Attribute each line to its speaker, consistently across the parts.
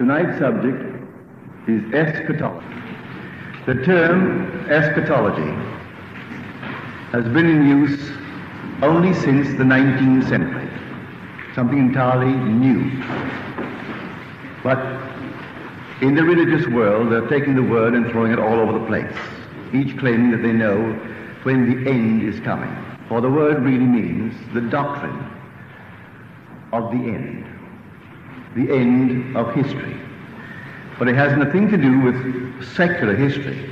Speaker 1: Tonight's subject is eschatology. The term eschatology has been in use only since the 19th century, something entirely new. But in the religious world, they're taking the word and throwing it all over the place, each claiming that they know when the end is coming. For the word really means the doctrine of the end, the end of history. But it has nothing to do with secular history.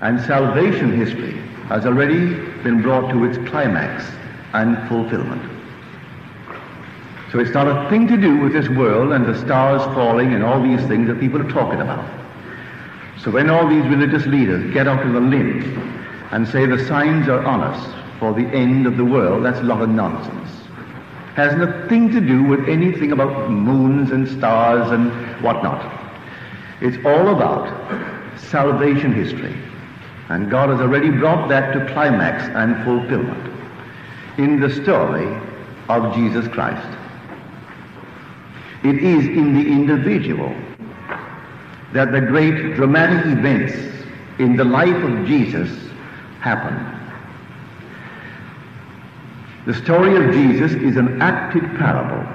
Speaker 1: And salvation history has already been brought to its climax and fulfillment. So it's not a thing to do with this world and the stars falling and all these things that people are talking about. So when all these religious leaders get out of the limb and say the signs are on us for the end of the world, that's a lot of nonsense. Has nothing to do with anything about moons and stars and whatnot. It's all about salvation history. And God has already brought that to climax and fulfillment in the story of Jesus Christ. It is in the individual that the great dramatic events in the life of Jesus happen. The story of Jesus is an acted parable,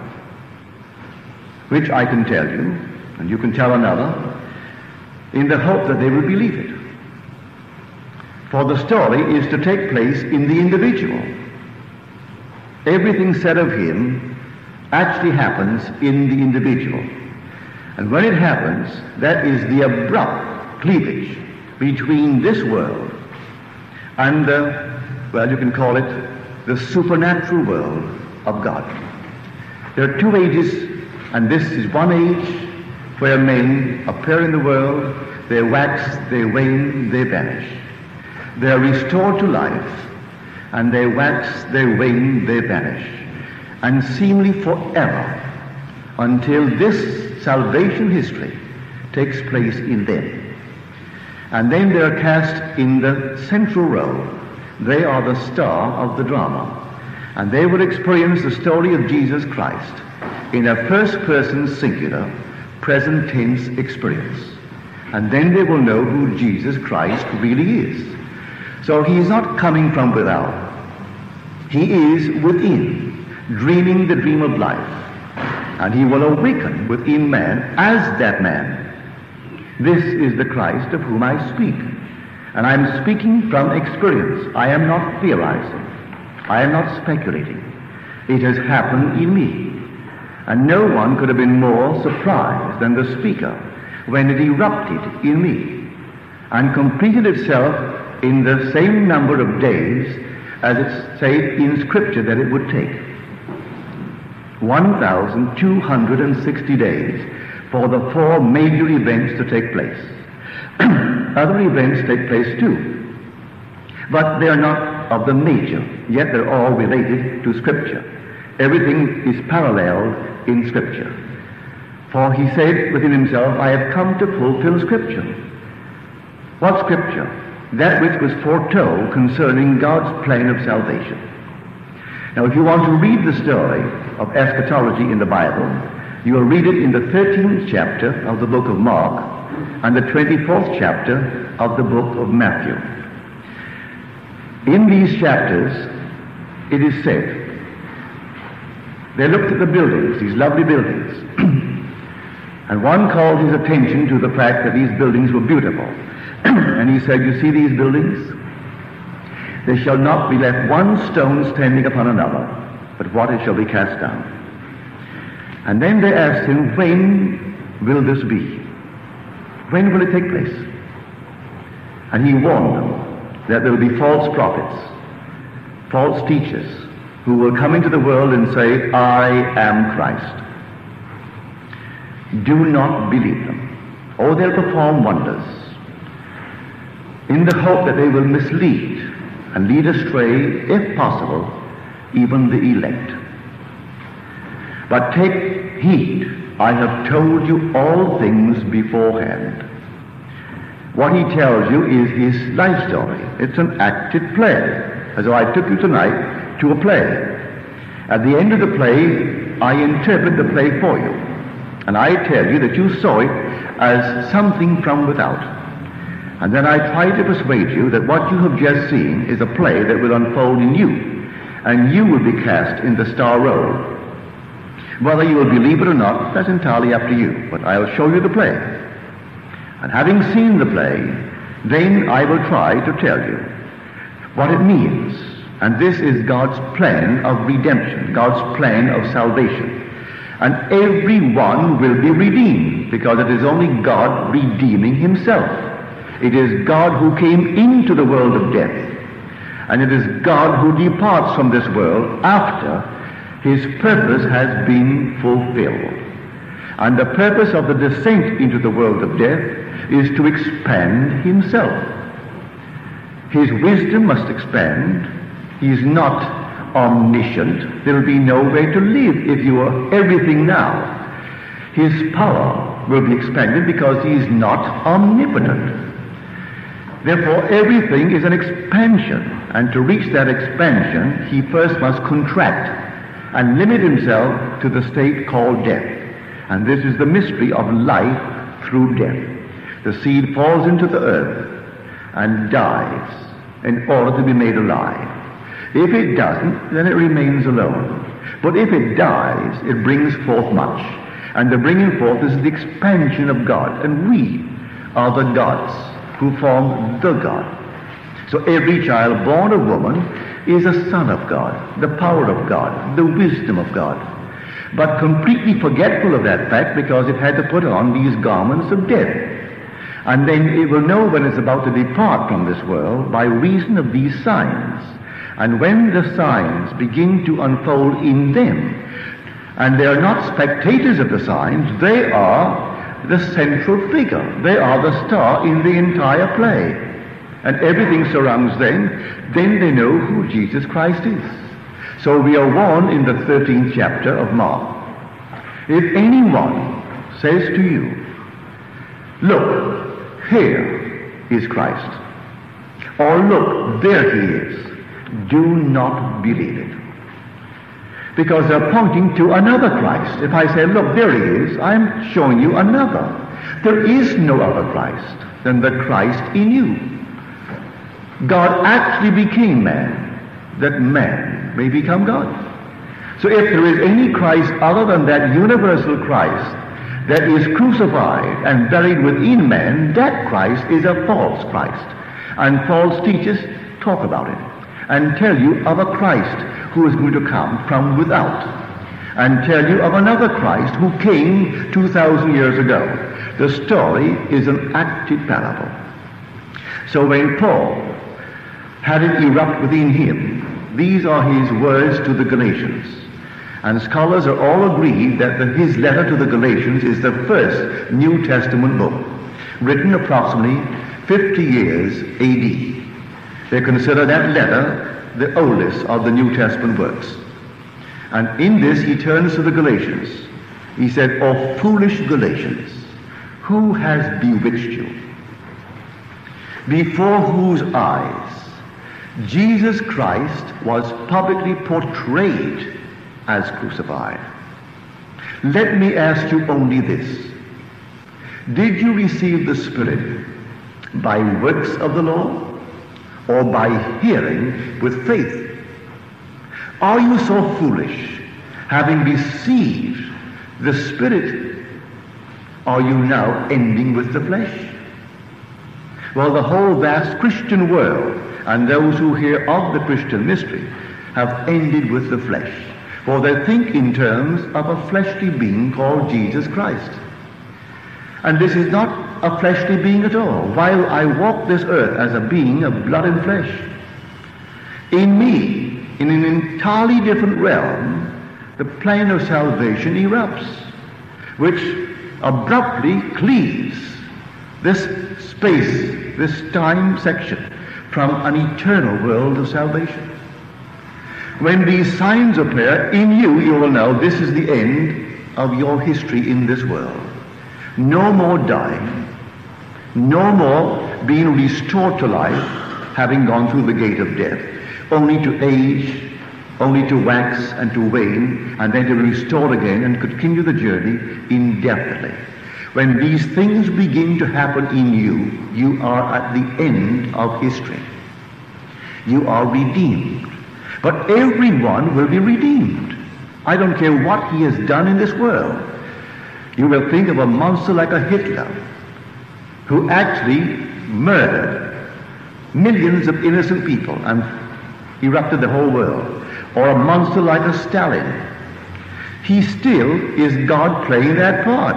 Speaker 1: which I can tell you, and you can tell another, in the hope that they will believe it. For the story is to take place in the individual. Everything said of him actually happens in the individual. And when it happens, that is the abrupt cleavage between this world and the, well, you can call it the supernatural world of God. There are two ages, and this is one age where men appear in the world, they wax, they wane, they vanish. They are restored to life, and they wax, they wane, they vanish, and seemingly forever until this salvation history takes place in them. And then they are cast in the central role. They are the star of the drama. And they will experience the story of Jesus Christ in a first person singular, present tense experience. And then they will know who Jesus Christ really is. So he is not coming from without. He is within, dreaming the dream of life. And he will awaken within man as that man. This is the Christ of whom I speak. And I'm speaking from experience. I am not theorizing. I am not speculating. It has happened in me. And no one could have been more surprised than the speaker when it erupted in me and completed itself in the same number of days as it said in Scripture that it would take. 1,260 days for the four major events to take place. Other events take place too, but they are not of the major, yet they're all related to Scripture. Everything is paralleled in Scripture. For he said within himself, I have come to fulfill Scripture. What Scripture? That which was foretold concerning God's plan of salvation. Now, if you want to read the story of eschatology in the Bible, you will read it in the 13th chapter of the book of Mark and the 24th chapter of the book of Matthew. In these chapters, it is said, they looked at the buildings, these lovely buildings, and one called his attention to the fact that these buildings were beautiful. and he said, You see these buildings? There shall not be left one stone standing upon another, but what it shall be cast down. And then they asked him, When will this be? When will it take place? And he warned them that there will be false prophets, false teachers, who will come into the world and say, I am Christ. Do not believe them. Oh, they'll perform wonders in the hope that they will mislead and lead astray, if possible, even the elect. But take heed, I have told you all things beforehand. What he tells you is his life story. It's an acted play, as though I took you tonight to a play. At the end of the play, I interpret the play for you. And I tell you that you saw it as something from without. And then I try to persuade you that what you have just seen is a play that will unfold in you, and you will be cast in the star role. Whether you will believe it or not, that's entirely up to you, but I'll show you the play. And having seen the play, then I will try to tell you what it means. And this is God's plan of redemption, God's plan of salvation. And everyone will be redeemed because it is only God redeeming himself. It is God who came into the world of death. And it is God who departs from this world after his purpose has been fulfilled. And the purpose of the descent into the world of death is to expand himself. His wisdom must expand. He is not omniscient. There will be no way to live if you are everything now. His power will be expanded because he is not omnipotent. Therefore, everything is an expansion, and to reach that expansion, he first must contract and limit himself to the state called death. And this is the mystery of life through death. The seed falls into the earth and dies in order to be made alive. If it doesn't, then it remains alone. But if it dies, it brings forth much. And the bringing forth is the expansion of God. And we are the gods who form the God. So every child born of woman is a son of God, the power of God, the wisdom of God. But completely forgetful of that fact because it had to put on these garments of death. And then it will know when it's about to depart from this world by reason of these signs. And when the signs begin to unfold in them, and they are not spectators of the signs, they are the central figure. They are the star in the entire play. And everything surrounds them, then they know who Jesus Christ is. So we are warned in the 13th chapter of Mark. If anyone says to you, Look, here is Christ, or look, there he is, do not believe it. Because they're pointing to another Christ. If I say, look, there he is, I'm showing you another. There is no other Christ than the Christ in you. God actually became man, that man may become God. So if there is any Christ other than that universal Christ that is crucified and buried within man, that Christ is a false Christ. And false teachers talk about it and tell you of a Christ who is going to come from without and tell you of another Christ who came 2,000 years ago. The story is an acted parable. So when Paul had it erupt within him, these are his words to the Galatians. And scholars are all agreed that the, his letter to the Galatians is the first New Testament book, written approximately 50 years AD. They consider that letter the oldest of the New Testament works. And in this he turns to the Galatians. He said, O foolish Galatians, who has bewitched you? Before whose eyes Jesus Christ was publicly portrayed as crucified. Let me ask you only this. Did you receive the Spirit by works of the law or by hearing with faith? Are you so foolish, having received the Spirit, are you now ending with the flesh? Well, the whole vast Christian world and those who hear of the Christian mystery have ended with the flesh, for they think in terms of a fleshly being called Jesus Christ. And this is not a fleshly being at all, while I walk this earth as a being of blood and flesh. In me, in an entirely different realm, the plane of salvation erupts, which abruptly cleaves this space, this time section, from an eternal world of salvation. When these signs appear in you, you will know this is the end of your history in this world. No more dying, no more being restored to life, having gone through the gate of death, only to age only to wax and to wane, and then to be restored again and continue the journey indefinitely. When these things begin to happen in you, you are at the end of history. You are redeemed. But everyone will be redeemed. I don't care what he has done in this world. You will think of a monster like a Hitler, who actually murdered millions of innocent people and erupted the whole world, or a monster like a Stalin. He still is God playing that part.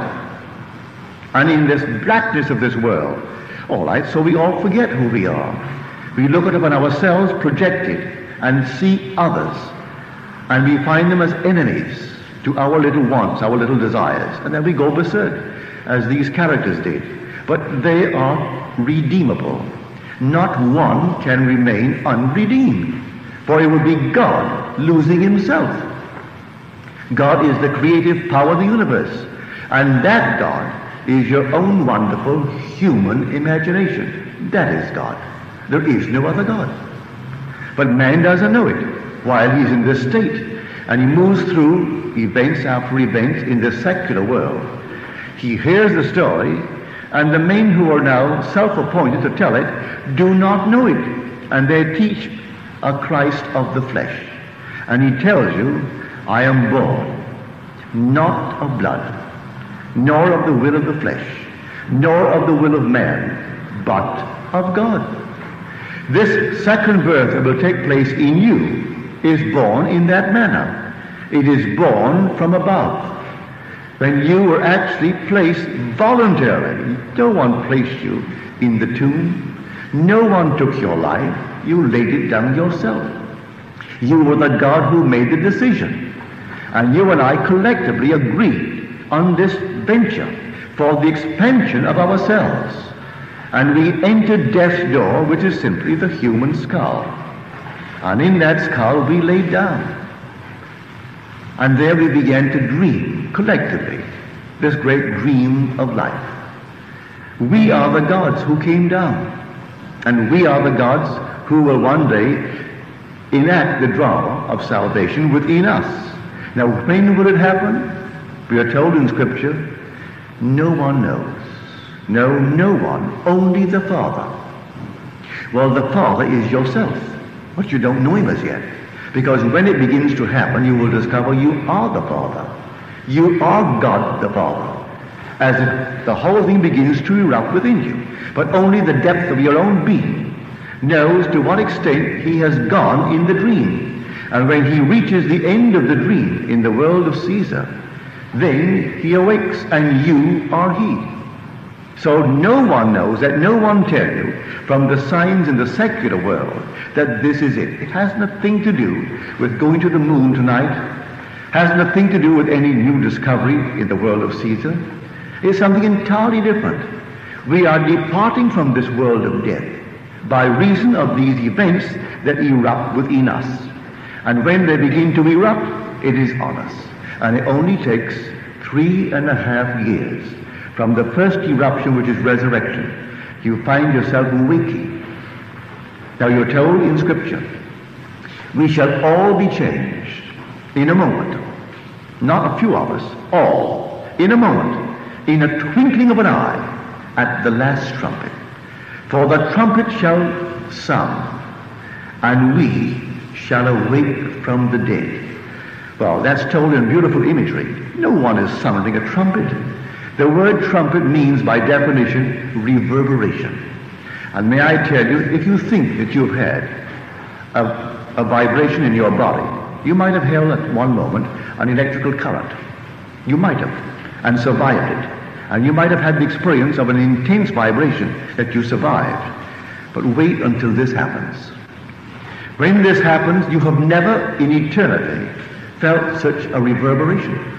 Speaker 1: And in this blackness of this world, all right, so we all forget who we are. We look at upon ourselves projected and see others, and we find them as enemies to our little wants, our little desires, and then we go berserk, as these characters did. But they are redeemable. Not one can remain unredeemed, for it would be God losing himself. God is the creative power of the universe, and that God is your own wonderful human imagination. That is God. There is no other God. But man doesn't know it while he's in this state. And he moves through events after events in the secular world. He hears the story, and the men who are now self-appointed to tell it do not know it. And they teach a Christ of the flesh. And he tells you, I am born, not of blood, nor of the will of the flesh, nor of the will of man, but of God. This second birth that will take place in you is born in that manner. It is born from above. When you were actually placed voluntarily, no one placed you in the tomb. No one took your life. You laid it down yourself. You were the God who made the decision. And you and I collectively agreed on this for the expansion of ourselves. And we entered death's door, which is simply the human skull. And in that skull we laid down. And there we began to dream collectively this great dream of life. We are the gods who came down. And we are the gods who will one day enact the drama of salvation within us. Now, when will it happen? We are told in Scripture, no one knows. No, no one, only the Father. Well, the Father is yourself, but you don't know Him as yet. Because when it begins to happen, you will discover you are the Father. You are God the Father. As the whole thing begins to erupt within you. But only the depth of your own being knows to what extent he has gone in the dream. And when he reaches the end of the dream in the world of Caesar, then he awakes and you are he. So no one knows that, no one tell you from the signs in the secular world that this is it. It has nothing to do with going to the moon tonight, has nothing to do with any new discovery in the world of Caesar. It's something entirely different. We are departing from this world of death by reason of these events that erupt within us. And when they begin to erupt, it is on us. And it only takes three and a half years from the first eruption, which is resurrection, you find yourself waking. Now you're told in Scripture, we shall all be changed in a moment. Not a few of us, all, in a moment, in a twinkling of an eye, at the last trumpet. For the trumpet shall sound, and we shall awake from the dead. Well, that's told in beautiful imagery. No one is sounding a trumpet. The word trumpet means, by definition, reverberation. And may I tell you, if you think that you've had a, a vibration in your body, you might have held at one moment an electrical current. You might have, and survived it. And you might have had the experience of an intense vibration that you survived. But wait until this happens. When this happens, you have never in eternity felt such a reverberation.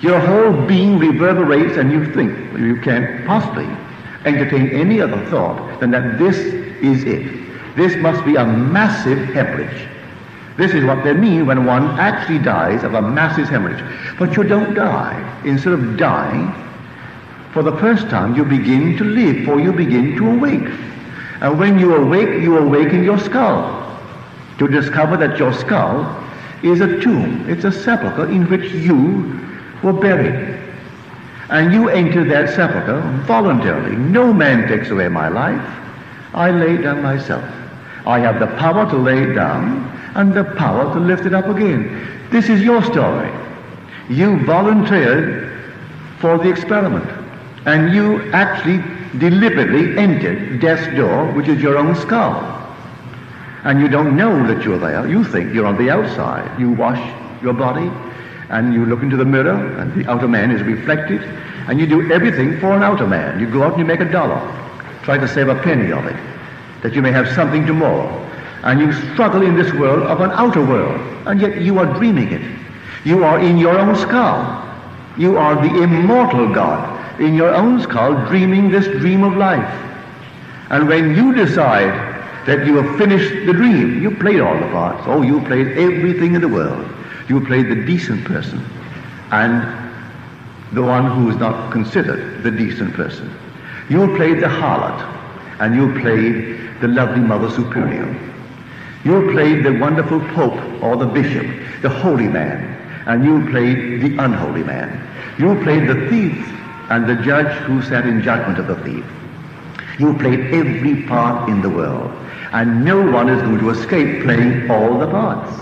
Speaker 1: Your whole being reverberates and you think you can't possibly entertain any other thought than that this is it. This must be a massive hemorrhage. This is what they mean when one actually dies of a massive hemorrhage. But you don't die. Instead of dying, for the first time you begin to live, for you begin to awake. And when you awake, you awake in your skull. to discover that your skull is a tomb. It's a sepulchre in which you were buried. And you enter that sepulchre voluntarily. No man takes away my life. I lay it down myself. I have the power to lay it down and the power to lift it up again. This is your story. You volunteered for the experiment. And you actually deliberately entered death's door, which is your own skull. And you don't know that you're there. You think you're on the outside. You wash your body, and you look into the mirror, and the outer man is reflected, and you do everything for an outer man. You go out and you make a dollar, try to save a penny of it, that you may have something tomorrow. And you struggle in this world of an outer world, and yet you are dreaming it. You are in your own skull. You are the immortal God in your own skull dreaming this dream of life. And when you decide that you have finished the dream, you played all the parts. Oh, you played everything in the world. You played the decent person and the one who is not considered the decent person. You played the harlot and you played the lovely Mother Superior. You played the wonderful Pope or the Bishop, the holy man, and you played the unholy man. You played the thief and the judge who sat in judgment of the thief. You played every part in the world, and no one is going to escape playing all the parts.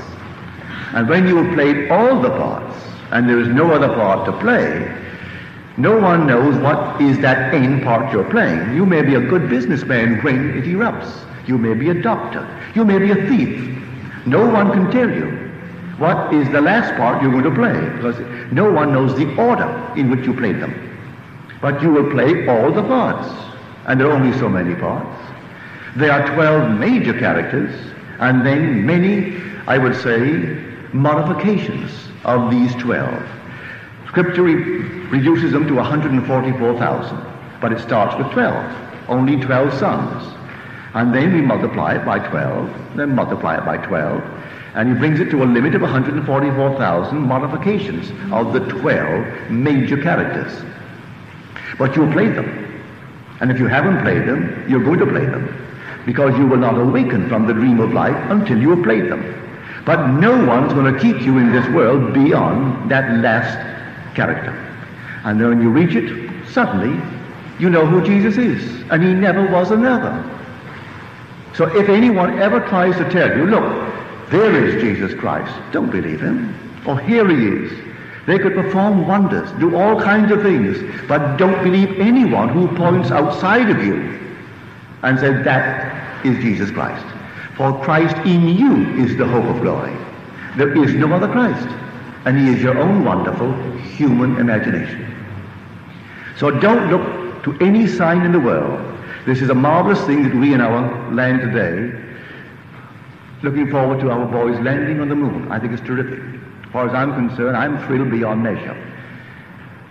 Speaker 1: And when you have played all the parts, and there is no other part to play, no one knows what is that end part you're playing. You may be a good businessman when it erupts. You may be a doctor. You may be a thief. No one can tell you what is the last part you're going to play because no one knows the order in which you played them. But you will play all the parts. And there are only so many parts. There are 12 major characters, and then many, I would say, modifications of these 12. Scripture re- reduces them to 144,000, but it starts with 12, only 12 sons. And then we multiply it by 12, then multiply it by 12, and he brings it to a limit of 144,000 modifications of the 12 major characters. But you'll play them. And if you haven't played them, you're going to play them. Because you will not awaken from the dream of life until you have played them. But no one's going to keep you in this world beyond that last character. And then when you reach it, suddenly you know who Jesus is. And he never was another. So if anyone ever tries to tell you, look, there is Jesus Christ, don't believe him. Or here he is. They could perform wonders, do all kinds of things, but don't believe anyone who points outside of you and says that is Jesus Christ. For Christ in you is the hope of glory. There is no other Christ, and he is your own wonderful human imagination. So don't look to any sign in the world. This is a marvelous thing that we in our land today, looking forward to our boys landing on the moon. I think it's terrific. As far as I'm concerned, I'm thrilled beyond measure.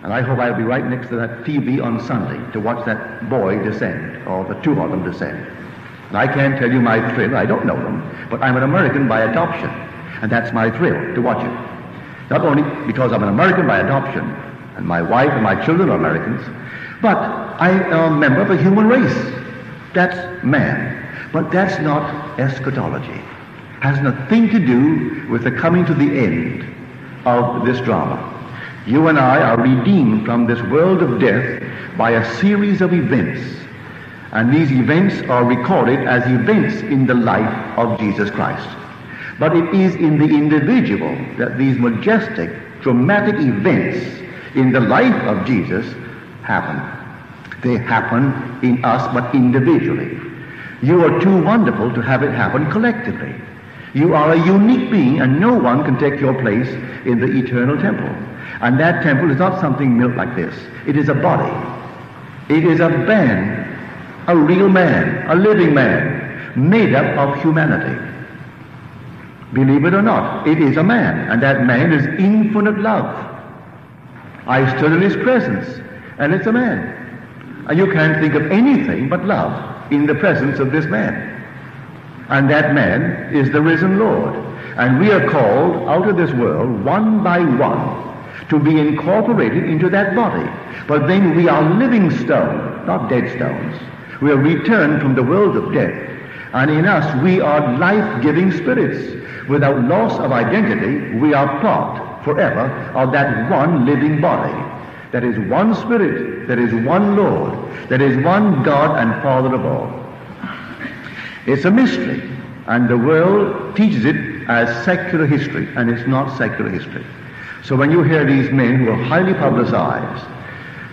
Speaker 1: And I hope I'll be right next to that TV on Sunday to watch that boy descend, or the two of them descend. And I can't tell you my thrill, I don't know them, but I'm an American by adoption, and that's my thrill, to watch it. Not only because I'm an American by adoption, and my wife and my children are Americans, but I am a member of a human race. That's man. But that's not eschatology has nothing to do with the coming to the end of this drama. You and I are redeemed from this world of death by a series of events. And these events are recorded as events in the life of Jesus Christ. But it is in the individual that these majestic, dramatic events in the life of Jesus happen. They happen in us, but individually. You are too wonderful to have it happen collectively. You are a unique being, and no one can take your place in the eternal temple. And that temple is not something built like this. It is a body. It is a man, a real man, a living man, made up of humanity. Believe it or not, it is a man, and that man is infinite love. I stood in his presence, and it's a man. And you can't think of anything but love in the presence of this man. And that man is the risen Lord. And we are called out of this world one by one to be incorporated into that body. But then we are living stones, not dead stones. We are returned from the world of death. And in us, we are life-giving spirits. Without loss of identity, we are part forever of that one living body. There is one Spirit, there is one Lord, there is one God and Father of all. It's a mystery, and the world teaches it as secular history, and it's not secular history. So when you hear these men who are highly publicized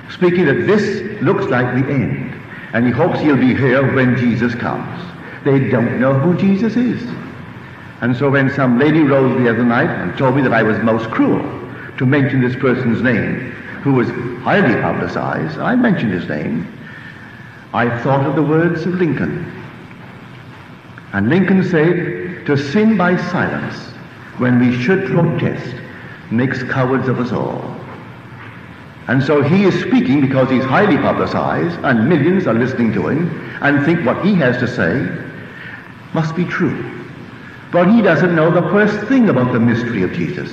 Speaker 1: speaking that this looks like the end, and he hopes he'll be here when Jesus comes, they don't know who Jesus is. And so when some lady rose the other night and told me that I was most cruel to mention this person's name, who was highly publicized, I mentioned his name, I thought of the words of Lincoln. And Lincoln said, to sin by silence when we should protest makes cowards of us all. And so he is speaking because he's highly publicized and millions are listening to him and think what he has to say must be true. But he doesn't know the first thing about the mystery of Jesus.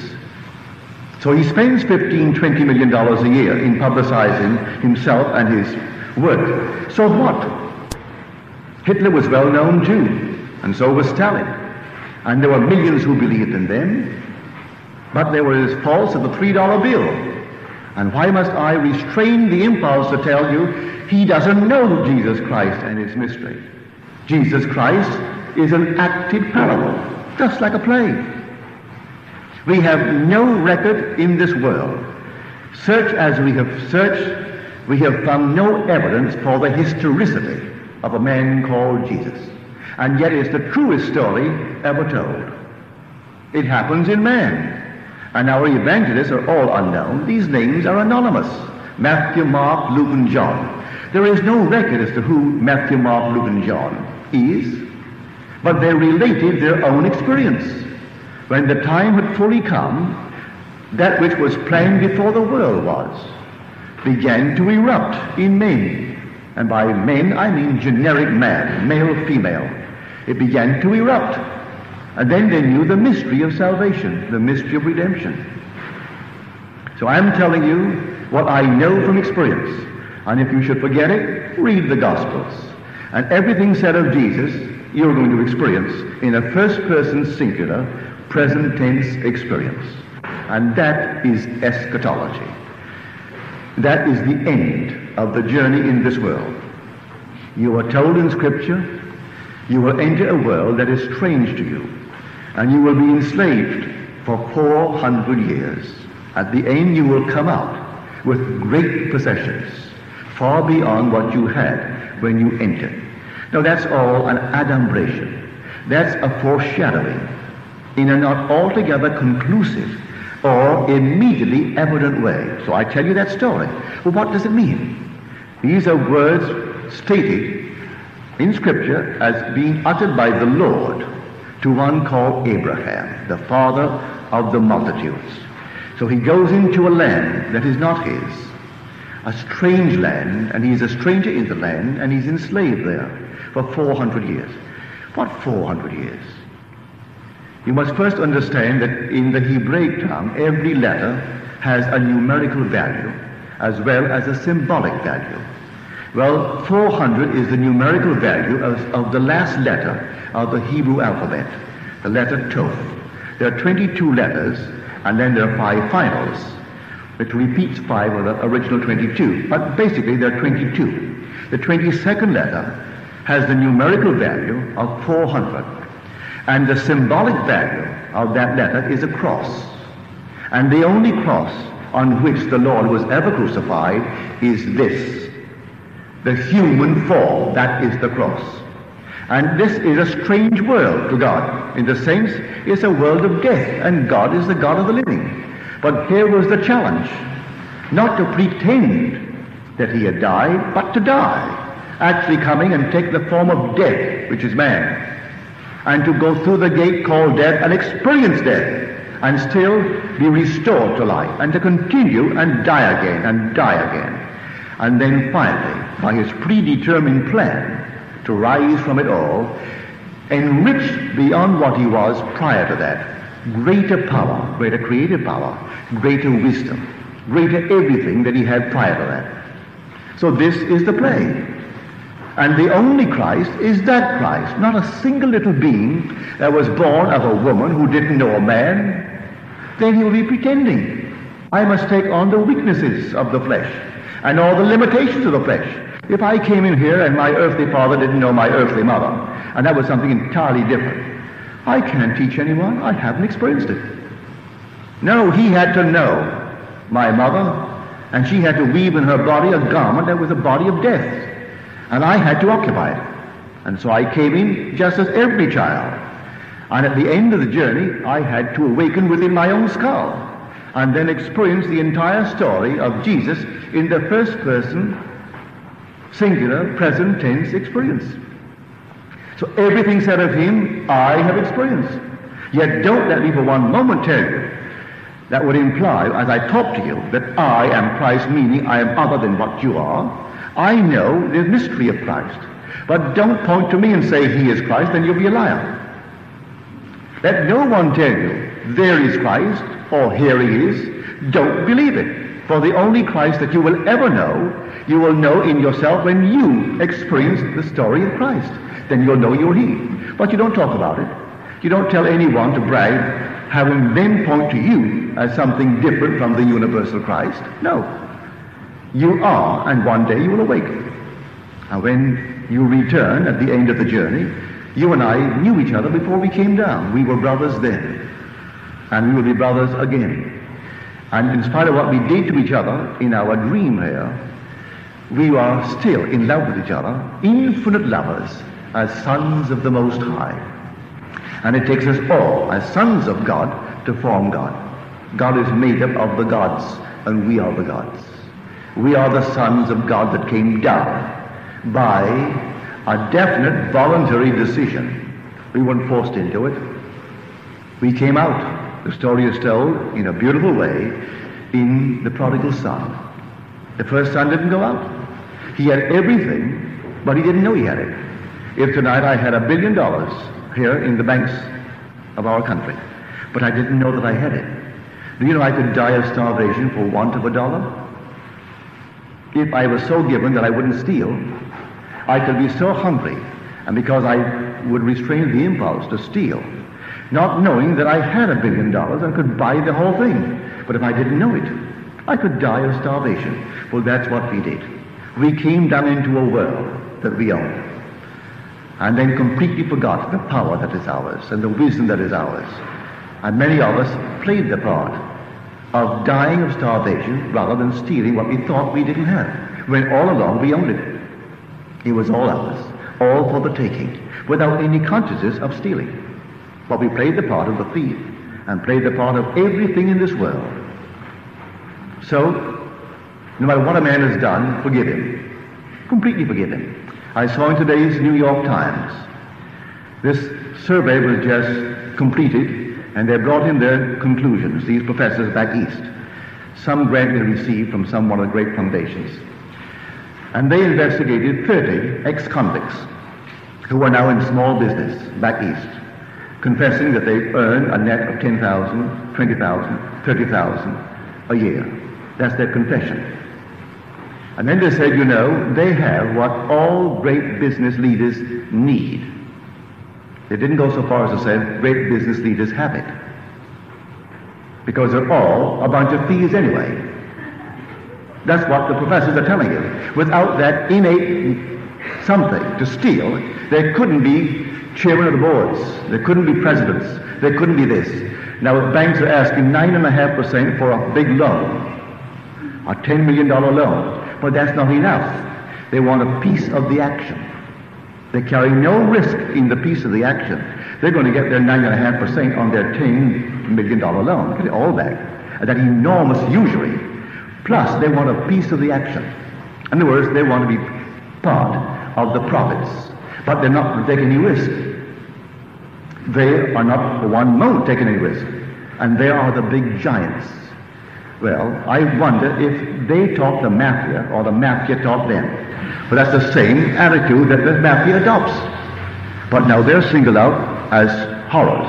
Speaker 1: So he spends 15, 20 million dollars a year in publicizing himself and his work. So what? Hitler was well known too, and so was Stalin. And there were millions who believed in them, but they were as false as the three dollar bill. And why must I restrain the impulse to tell you he doesn't know Jesus Christ and his mystery? Jesus Christ is an acted parable, just like a play. We have no record in this world. Search as we have searched, we have found no evidence for the historicity of a man called Jesus. And yet it's the truest story ever told. It happens in man. And our evangelists are all unknown. These names are anonymous. Matthew, Mark, Luke, and John. There is no record as to who Matthew, Mark, Luke, and John is, but they related their own experience. When the time had fully come, that which was planned before the world was, began to erupt in men. And by men, I mean generic man, male, female. It began to erupt. And then they knew the mystery of salvation, the mystery of redemption. So I'm telling you what I know from experience. And if you should forget it, read the Gospels. And everything said of Jesus, you're going to experience in a first person singular, present tense experience. And that is eschatology. That is the end of the journey in this world. You are told in Scripture, you will enter a world that is strange to you, and you will be enslaved for 400 years. At the end, you will come out with great possessions, far beyond what you had when you entered. Now, that's all an adumbration. That's a foreshadowing in a not altogether conclusive or immediately evident way. So I tell you that story. Well, what does it mean? These are words stated in Scripture as being uttered by the Lord to one called Abraham, the father of the multitudes. So he goes into a land that is not his, a strange land, and he's a stranger in the land, and he's enslaved there for 400 years. What 400 years? You must first understand that in the Hebraic tongue, every letter has a numerical value as well as a symbolic value. Well, 400 is the numerical value of, of the last letter of the Hebrew alphabet, the letter Tov. There are 22 letters, and then there are five finals, which repeats five of the original 22. But basically, there are 22. The 22nd letter has the numerical value of 400. And the symbolic value of that letter is a cross. And the only cross on which the Lord was ever crucified is this. The human form, that is the cross. And this is a strange world to God. In the sense, it's a world of death, and God is the God of the living. But here was the challenge. Not to pretend that he had died, but to die. Actually coming and take the form of death, which is man. And to go through the gate called death and experience death. And still be restored to life. And to continue and die again and die again. And then finally, by his predetermined plan, to rise from it all, enriched beyond what he was prior to that. Greater power, greater creative power, greater wisdom, greater everything that he had prior to that. So this is the play. And the only Christ is that Christ, not a single little being that was born of a woman who didn't know a man. Then he will be pretending. I must take on the weaknesses of the flesh and all the limitations of the flesh. If I came in here and my earthly father didn't know my earthly mother, and that was something entirely different, I can't teach anyone. I haven't experienced it. No, he had to know my mother, and she had to weave in her body a garment that was a body of death. And I had to occupy it. And so I came in just as every child. And at the end of the journey, I had to awaken within my own skull and then experience the entire story of Jesus in the first person, singular, present tense experience. So everything said of him, I have experienced. Yet don't let me for one moment tell you that would imply, as I talk to you, that I am Christ, meaning I am other than what you are. I know the mystery of Christ. But don't point to me and say he is Christ, then you'll be a liar. Let no one tell you there is Christ or here he is. Don't believe it. For the only Christ that you will ever know, you will know in yourself when you experience the story of Christ. Then you'll know you're he. But you don't talk about it. You don't tell anyone to brag having them point to you as something different from the universal Christ. No. You are, and one day you will awaken. And when you return at the end of the journey, you and I knew each other before we came down. We were brothers then. And we will be brothers again. And in spite of what we did to each other in our dream here, we are still in love with each other, infinite lovers, as sons of the Most High. And it takes us all, as sons of God, to form God. God is made up of the gods, and we are the gods. We are the sons of God that came down by a definite voluntary decision. We weren't forced into it. We came out. The story is told in a beautiful way in the prodigal son. The first son didn't go out. He had everything, but he didn't know he had it. If tonight I had a billion dollars here in the banks of our country. But I didn't know that I had it. Do you know I could die of starvation for want of a dollar? If I was so given that I wouldn't steal, I could be so hungry, and because I would restrain the impulse to steal, not knowing that I had a billion dollars and could buy the whole thing. But if I didn't know it, I could die of starvation. Well, that's what we did. We came down into a world that we own and then completely forgot the power that is ours and the wisdom that is ours. And many of us played the part of dying of starvation rather than stealing what we thought we didn't have, when all along we owned it. It was all ours, all for the taking, without any consciousness of stealing. But we played the part of the thief and played the part of everything in this world. So, no matter what a man has done, forgive him. Completely forgive him. I saw in today's New York Times. This survey was just completed, and they brought in their conclusions, these professors back east. Some grant they received from some one of the great foundations. And they investigated 30 ex-convicts who are now in small business back east, confessing that they earn a net of 10,000, 20,000, 30,000 a year. That's their confession. And then they said, you know, they have what all great business leaders need. They didn't go so far as to say great business leaders have it. Because they're all a bunch of thieves anyway. That's what the professors are telling you. Without that innate something to steal, there couldn't be chairman of the boards. There couldn't be presidents. There couldn't be this. Now, banks are asking 9.5% for a big loan, a $10 million loan. But that's not enough. They want a piece of the action. They carry no risk in the piece of the action. They're going to get their 9.5% on their $10 million loan. Get it all back. And that enormous usury. Plus, they want a piece of the action. In other words, they want to be part of the profits. But they're not take any risk. They are not for one moment taking any risk. And they are the big giants well, I wonder if they taught the mafia or the mafia taught them. But that's the same attitude that the mafia adopts. But now they're singled out as horrors.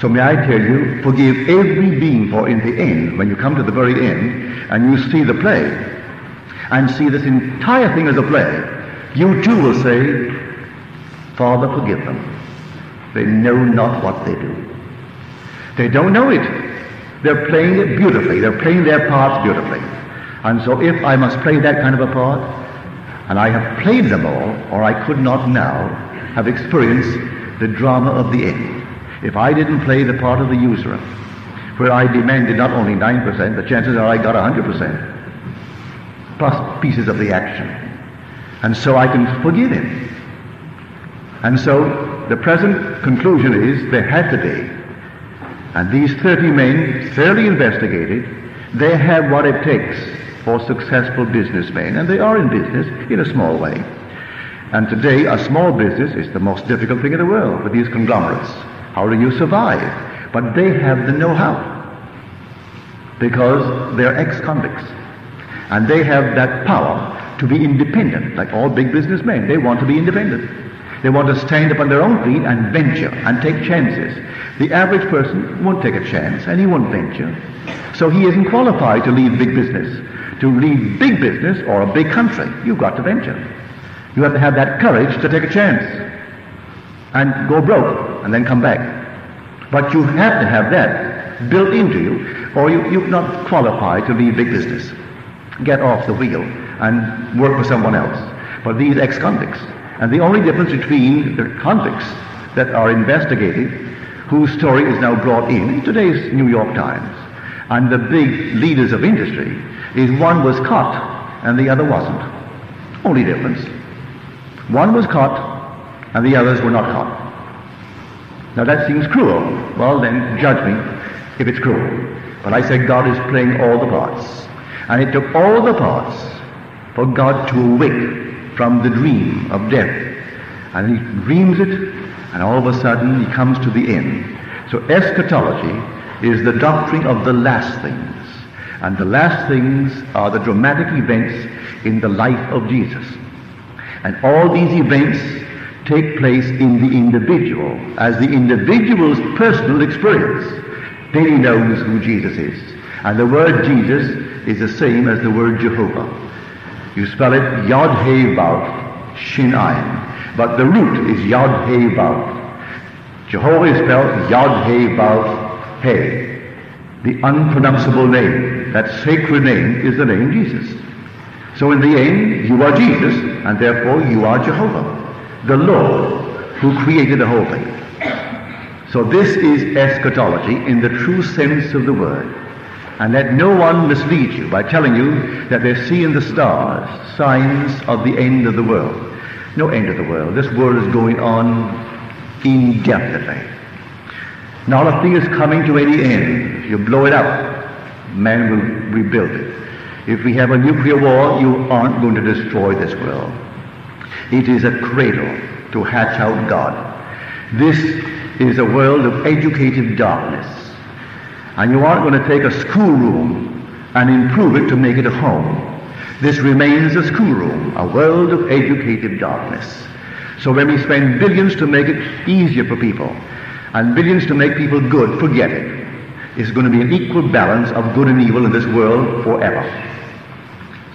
Speaker 1: So may I tell you, forgive every being, for in the end, when you come to the very end, and you see the play, and see this entire thing as a play, you too will say, Father, forgive them. They know not what they do. They don't know it. They're playing it beautifully. They're playing their parts beautifully. And so if I must play that kind of a part, and I have played them all, or I could not now have experienced the drama of the end. If I didn't play the part of the usurer, where I demanded not only 9%, the chances are I got 100%, plus pieces of the action. And so I can forgive him. And so the present conclusion is there had to be. And these 30 men, thoroughly investigated, they have what it takes for successful businessmen, and they are in business in a small way. And today, a small business is the most difficult thing in the world for these conglomerates. How do you survive? But they have the know-how because they're ex-convicts. And they have that power to be independent, like all big businessmen. They want to be independent. They want to stand upon their own feet and venture and take chances. The average person won't take a chance and he won't venture. So he isn't qualified to lead big business to lead big business or a big country, you've got to venture. You have to have that courage to take a chance and go broke and then come back. But you have to have that built into you, or you, you're not qualified to lead big business. Get off the wheel and work for someone else. But these ex-convicts, and the only difference between the convicts that are investigated, whose story is now brought in today's New York Times, and the big leaders of industry is one was caught and the other wasn't. Only difference. One was caught and the others were not caught. Now that seems cruel. Well then, judge me if it's cruel. But I say God is playing all the parts. And it took all the parts for God to awake from the dream of death. And he dreams it, and all of a sudden he comes to the end. So eschatology is the doctrine of the last things. And the last things are the dramatic events in the life of Jesus. And all these events take place in the individual as the individual's personal experience. Then he knows who Jesus is. And the word Jesus is the same as the word Jehovah. You spell it Yod He Vav Shin Ayin. But the root is Yod He Vav. Jehovah is spelled Yod He Vav He the unpronounceable name, that sacred name, is the name Jesus. So in the end, you are Jesus, and therefore you are Jehovah, the Lord who created the whole thing. So this is eschatology in the true sense of the word. And let no one mislead you by telling you that they're seeing the stars, signs of the end of the world. No end of the world. This world is going on indefinitely. Not a thing is coming to any end. If you blow it up, man will rebuild it. If we have a nuclear war, you aren't going to destroy this world. It is a cradle to hatch out God. This is a world of educative darkness. And you aren't going to take a schoolroom and improve it to make it a home. This remains a schoolroom, a world of educative darkness. So when we spend billions to make it easier for people, and billions to make people good, forget it. It's going to be an equal balance of good and evil in this world forever.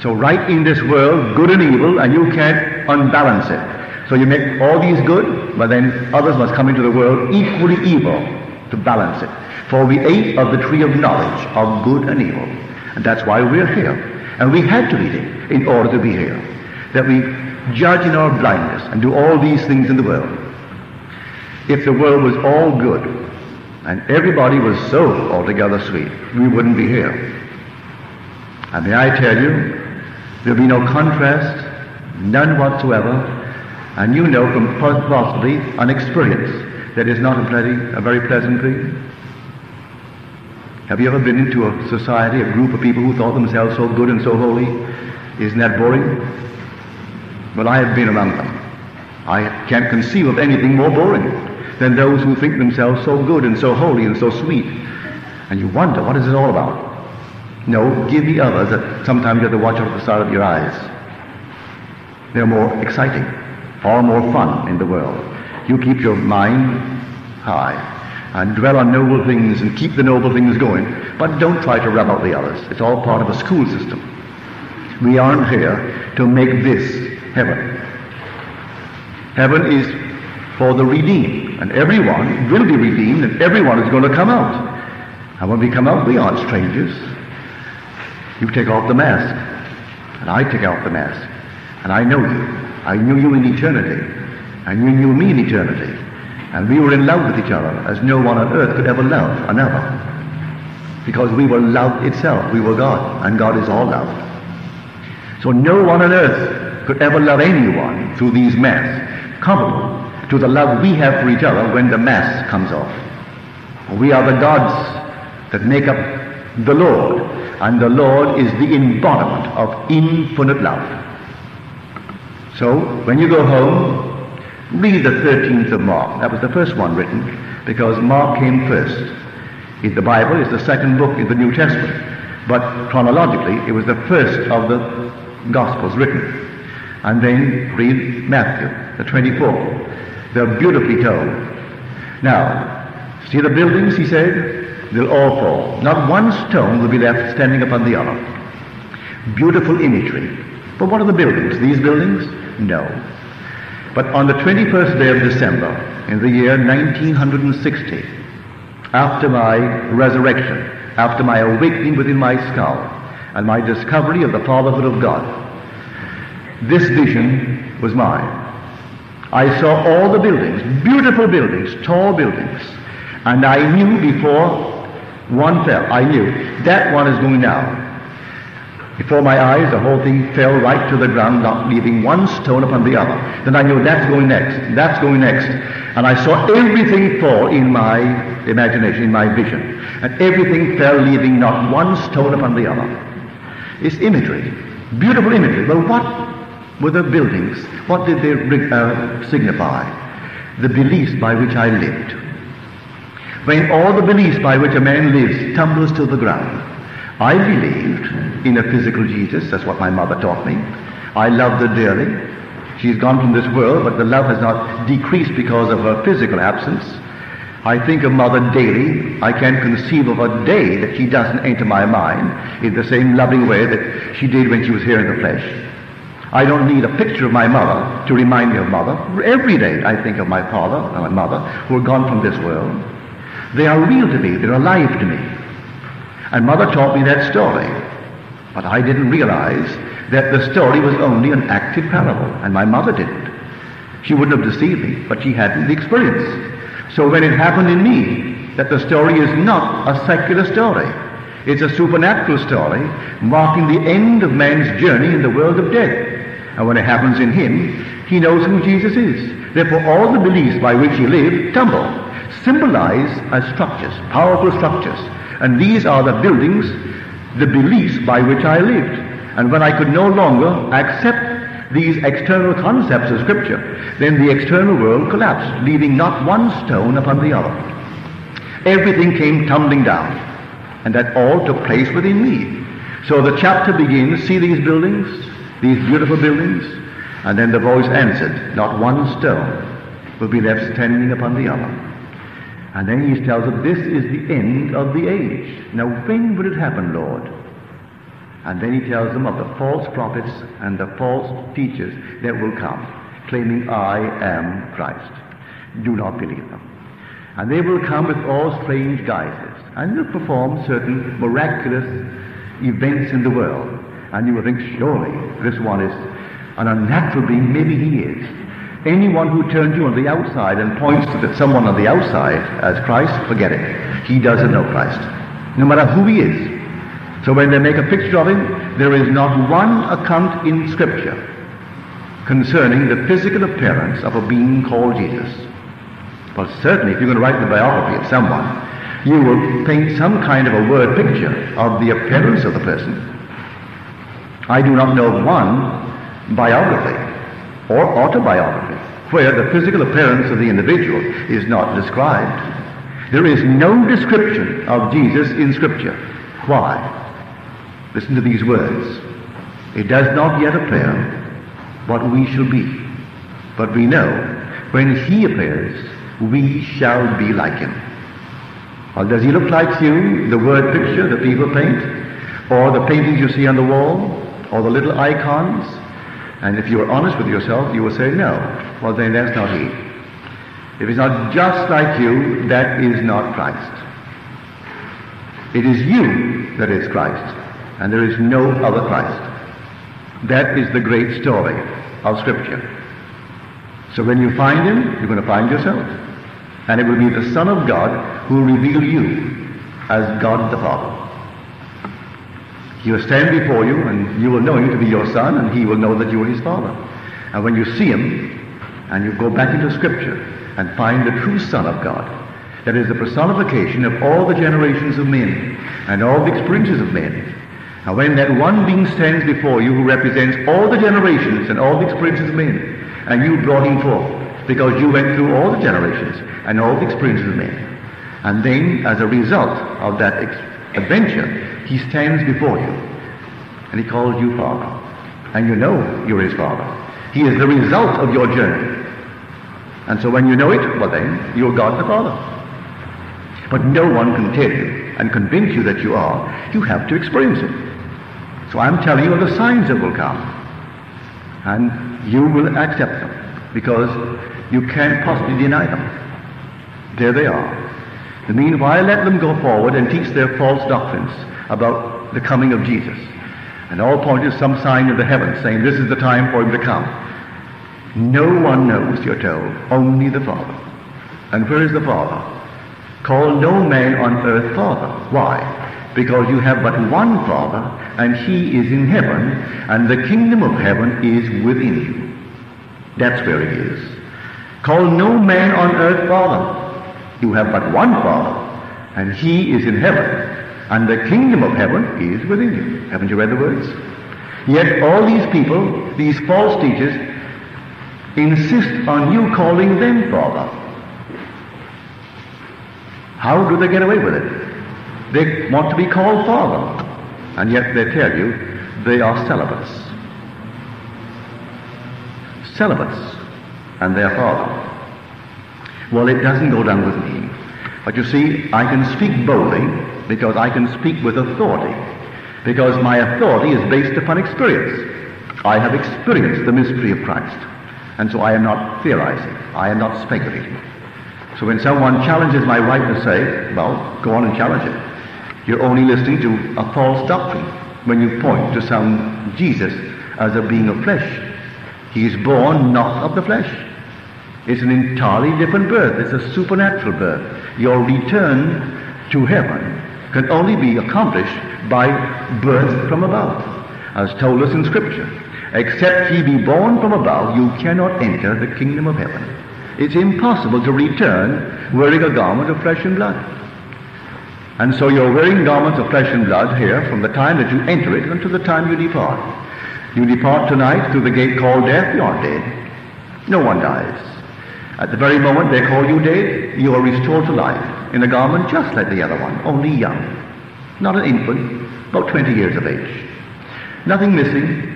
Speaker 1: So right in this world, good and evil, and you can't unbalance it. So you make all these good, but then others must come into the world equally evil to balance it. For we ate of the tree of knowledge of good and evil. And that's why we're here. And we had to eat it in order to be here. That we judge in our blindness and do all these things in the world if the world was all good and everybody was so altogether sweet, we wouldn't be here. And may I tell you, there'll be no contrast, none whatsoever, and you know from an experience that is not a, plenty, a very pleasant thing. Have you ever been into a society, a group of people who thought themselves so good and so holy? Isn't that boring? Well, I have been among them. I can't conceive of anything more boring than those who think themselves so good and so holy and so sweet. And you wonder, what is it all about? No, give the others that sometimes you have to watch out the side of your eyes. They're more exciting, far more fun in the world. You keep your mind high and dwell on noble things and keep the noble things going, but don't try to rub out the others. It's all part of a school system. We aren't here to make this heaven. Heaven is for the redeemed, and everyone will be redeemed, and everyone is going to come out. And when we come out, we aren't strangers. You take off the mask, and I take off the mask, and I know you. I knew you in eternity, and you knew me in eternity, and we were in love with each other as no one on earth could ever love another. Because we were love itself. We were God, and God is all love. So no one on earth could ever love anyone through these masks comparable to the love we have for each other when the mask comes off. We are the gods that make up the Lord, and the Lord is the embodiment of infinite love. So, when you go home, read the 13th of Mark. That was the first one written, because Mark came first. In the Bible is the second book in the New Testament, but chronologically it was the first of the Gospels written. And then read Matthew, the 24th. They're beautifully told. Now, see the buildings, he said? They'll all fall. Not one stone will be left standing upon the other. Beautiful imagery. But what are the buildings? These buildings? No. But on the 21st day of December, in the year 1960, after my resurrection, after my awakening within my skull, and my discovery of the fatherhood of God, this vision was mine. I saw all the buildings, beautiful buildings, tall buildings, and I knew before one fell, I knew that one is going down. Before my eyes, the whole thing fell right to the ground, not leaving one stone upon the other. Then I knew that's going next, that's going next. And I saw everything fall in my imagination, in my vision. And everything fell, leaving not one stone upon the other. It's imagery, beautiful imagery. Well, what were the buildings? What did they uh, signify? The beliefs by which I lived. When all the beliefs by which a man lives tumbles to the ground, I believed in a physical Jesus. That's what my mother taught me. I loved her dearly. She's gone from this world, but the love has not decreased because of her physical absence. I think of mother daily. I can't conceive of a day that she doesn't enter my mind in the same loving way that she did when she was here in the flesh. I don't need a picture of my mother to remind me of mother. Every day I think of my father and my mother who are gone from this world. They are real to me. They're alive to me. And mother taught me that story. But I didn't realize that the story was only an active parable, and my mother didn't. She wouldn't have deceived me, but she hadn't the experience. So when it happened in me, that the story is not a secular story, it's a supernatural story marking the end of man's journey in the world of death. And when it happens in him, he knows who Jesus is. Therefore, all the beliefs by which he lived tumble, symbolize as structures, powerful structures. And these are the buildings, the beliefs by which I lived. And when I could no longer accept these external concepts of Scripture, then the external world collapsed, leaving not one stone upon the other. Everything came tumbling down, and that all took place within me. So the chapter begins, see these buildings, these beautiful buildings, and then the voice answered, not one stone will be left standing upon the other. And then he tells them, this is the end of the age. Now when will it happen, Lord? And then he tells them of the false prophets and the false teachers that will come, claiming, I am Christ. Do not believe them. And they will come with all strange guises, and will perform certain miraculous events in the world. And you will think, surely this one is an unnatural being. Maybe he is. Anyone who turns you on the outside and points to someone on the outside as Christ, forget it. He doesn't know Christ, no matter who he is. So when they make a picture of him, there is not one account in Scripture concerning the physical appearance of a being called Jesus. Well, certainly, if you're going to write the biography of someone, you will paint some kind of a word picture of the appearance of the person. I do not know of one biography or autobiography where the physical appearance of the individual is not described. There is no description of Jesus in Scripture. Why? Listen to these words. It does not yet appear what we shall be, but we know when he appears, we shall be like him. Does he look like you, the word picture that people paint, or the paintings you see on the wall, or the little icons? And if you are honest with yourself, you will say, no. Well, then that's not he. If it's not just like you, that is not Christ. It is you that is Christ, and there is no other Christ. That is the great story of Scripture. So when you find him, you're going to find yourself. And it will be the Son of God who will reveal you as God the Father. He will stand before you, and you will know him to be your son, and he will know that you are his father. And when you see him, and you go back into Scripture and find the true Son of God, that is the personification of all the generations of men and all the experiences of men. And when that one being stands before you who represents all the generations and all the experiences of men, and you brought him forth because you went through all the generations and all the experiences of men. And then, as a result of that ex- adventure, he stands before you and he calls you Father. And you know you're his Father. He is the result of your journey. And so when you know it, well then, you're God the Father. But no one can tell you and convince you that you are. You have to experience it. So I'm telling you of the signs that will come. And you will accept them because you can't possibly deny them. There they are. The meanwhile, let them go forward and teach their false doctrines about the coming of Jesus. And all point to some sign of the heavens saying this is the time for him to come. No one knows, you're told, only the Father. And where is the Father? Call no man on earth Father. Why? Because you have but one Father, and he is in heaven, and the kingdom of heaven is within you. That's where it is. Call no man on earth Father. You have but one Father, and he is in heaven, and the kingdom of heaven is within you. Haven't you read the words? Yet all these people, these false teachers, insist on you calling them Father. How do they get away with it? They want to be called Father, and yet they tell you they are celibates. Celibates, and their Father. Well, it doesn't go down with me. But you see, I can speak boldly because I can speak with authority. Because my authority is based upon experience. I have experienced the mystery of Christ. And so I am not theorizing. I am not speculating. So when someone challenges my right to say, well, go on and challenge it. You're only listening to a false doctrine when you point to some Jesus as a being of flesh. He is born not of the flesh. It's an entirely different birth. It's a supernatural birth. Your return to heaven can only be accomplished by birth from above, as told us in Scripture. Except ye be born from above, you cannot enter the kingdom of heaven. It's impossible to return wearing a garment of flesh and blood. And so you're wearing garments of flesh and blood here from the time that you enter it until the time you depart. You depart tonight through the gate called death, you are dead. No one dies. At the very moment they call you dead, you are restored to life in a garment just like the other one, only young. Not an infant, about 20 years of age. Nothing missing,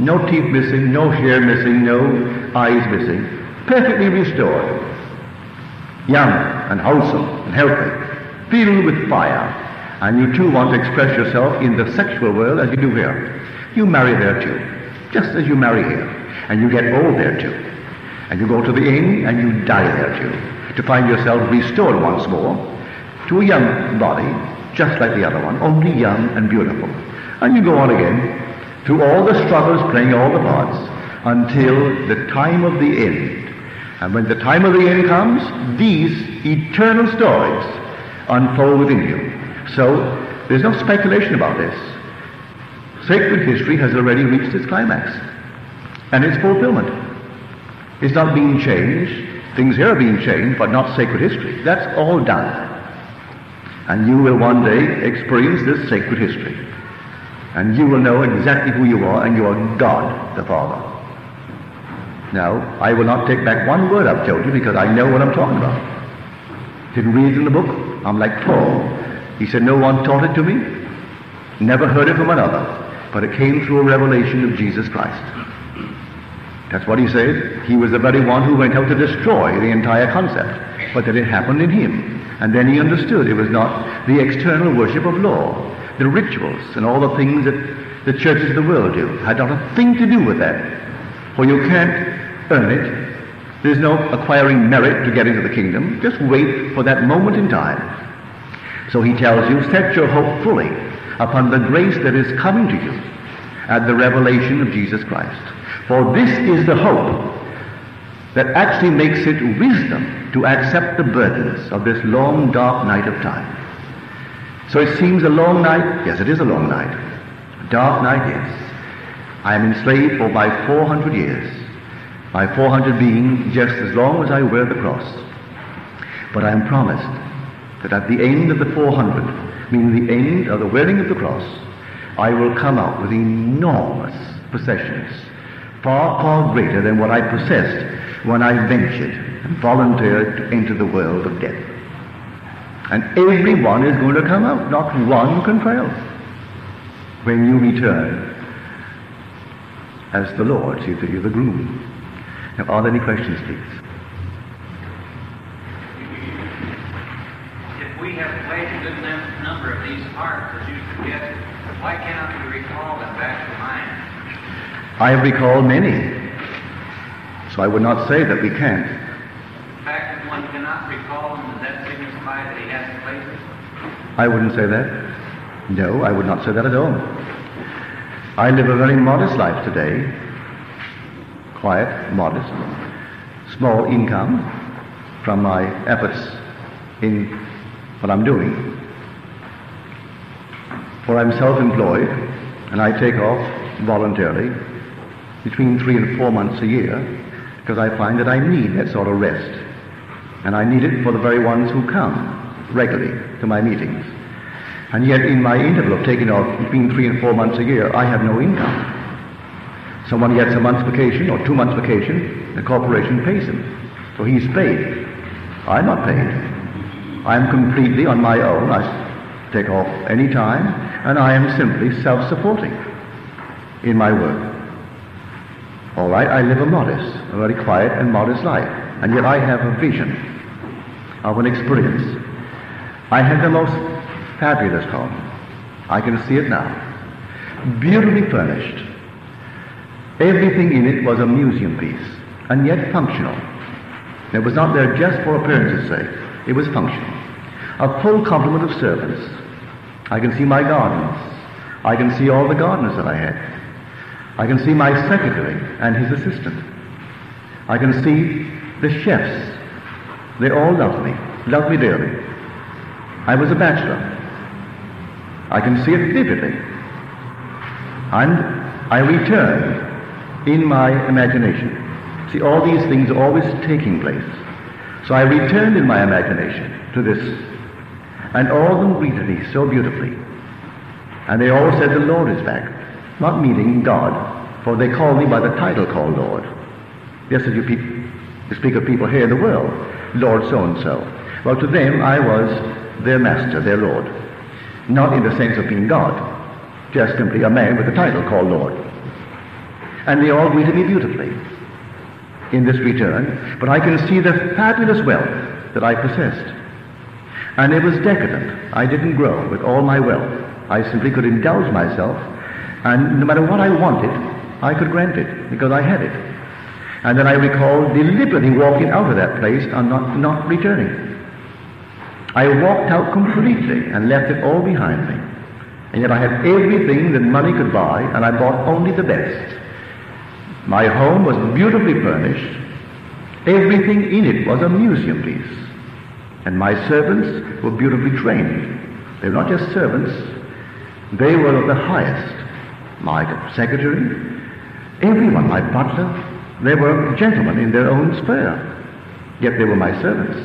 Speaker 1: no teeth missing, no hair missing, no eyes missing. Perfectly restored. Young and wholesome and healthy, filled with fire. And you too want to express yourself in the sexual world as you do here. You marry there too, just as you marry here. And you get old there too. And you go to the inn and you die there too, to find yourself restored once more to a young body, just like the other one, only young and beautiful. And you go on again through all the struggles, playing all the parts, until the time of the end. And when the time of the end comes, these eternal stories unfold within you. So there's no speculation about this. Sacred history has already reached its climax and its fulfillment. It's not being changed. Things here are being changed, but not sacred history. That's all done. And you will one day experience this sacred history. And you will know exactly who you are, and you are God the Father. Now, I will not take back one word I've told you because I know what I'm talking about. Didn't read it in the book. I'm like Paul. He said, No one taught it to me, never heard it from another, but it came through a revelation of Jesus Christ. That's what he said. He was the very one who went out to destroy the entire concept, but that it happened in him. And then he understood it was not the external worship of law, the rituals and all the things that the churches of the world do. Had not a thing to do with that. For you can't earn it. There's no acquiring merit to get into the kingdom. Just wait for that moment in time. So he tells you, set your hope fully upon the grace that is coming to you at the revelation of Jesus Christ. For this is the hope that actually makes it wisdom to accept the burdens of this long, dark night of time. So it seems a long night. Yes, it is a long night. A dark night, yes. I am enslaved for my 400 years. My 400 being just as long as I wear the cross. But I am promised that at the end of the 400, meaning the end of the wearing of the cross, I will come out with enormous possessions, far, far greater than what I possessed when I ventured and volunteered to enter the world of death. And everyone is going to come out, not one can fail. When you return as the Lord, see that you're the groom. Now, are there any questions, please?
Speaker 2: If we have played a good number of these parts, as you suggest, why cannot we recall them back to mind?
Speaker 1: I have recalled many. So I would not say that we can't.
Speaker 2: The fact that one cannot recall him, does that signify that he hasn't played it?
Speaker 1: I wouldn't say that. No, I would not say that at all. I live a very modest life today. Quiet, modest, small income from my efforts in what I'm doing. For I'm self-employed and I take off voluntarily between three and four months a year because I find that I need that sort of rest. And I need it for the very ones who come regularly to my meetings. And yet, in my interval of taking off between three and four months a year, I have no income. Someone gets a month's vacation or two months' vacation, the corporation pays him. So he's paid. I'm not paid. I'm completely on my own. I take off any time, and I am simply self-supporting in my work. All right, I live a modest, a very quiet and modest life, and yet I have a vision of an experience. I had the most fabulous home. I can see it now. Beautifully furnished. Everything in it was a museum piece, and yet functional. It was not there just for appearance's sake. It was functional. A full complement of servants. I can see my gardens. I can see all the gardeners that I had. I can see my secretary and his assistant. I can see the chefs. They all love me, love me dearly. I was a bachelor. I can see it vividly. And I return in my imagination. See, all these things are always taking place. So I returned in my imagination to this. And all of them greeted me so beautifully. And they all said, the Lord is back not meaning God, for they call me by the title called Lord. Just as you, pe- you speak of people here in the world, Lord so-and-so. Well, to them I was their master, their Lord. Not in the sense of being God, just simply a man with a title called Lord. And they all greeted me beautifully in this return, but I can see the fabulous wealth that I possessed. And it was decadent. I didn't grow with all my wealth. I simply could indulge myself and no matter what I wanted, I could grant it because I had it. And then I recall deliberately walking out of that place and not, not returning. I walked out completely and left it all behind me. And yet I had everything that money could buy, and I bought only the best. My home was beautifully furnished. Everything in it was a museum piece. And my servants were beautifully trained. They were not just servants, they were of the highest my secretary, everyone, my butler, they were gentlemen in their own sphere. Yet they were my servants.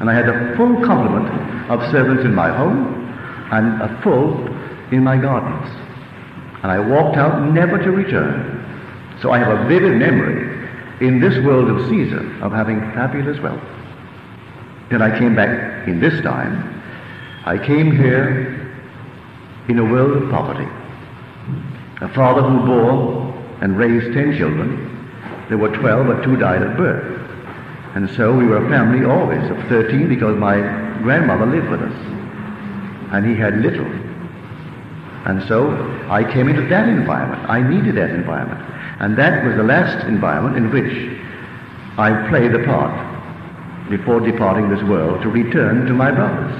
Speaker 1: And I had a full complement of servants in my home and a full in my gardens. And I walked out never to return. So I have a vivid memory in this world of Caesar of having fabulous wealth. Then I came back in this time. I came here in a world of poverty a father who bore and raised ten children. There were twelve, but two died at birth. And so we were a family always of thirteen because my grandmother lived with us. And he had little. And so I came into that environment. I needed that environment. And that was the last environment in which I played the part before departing this world to return to my brothers.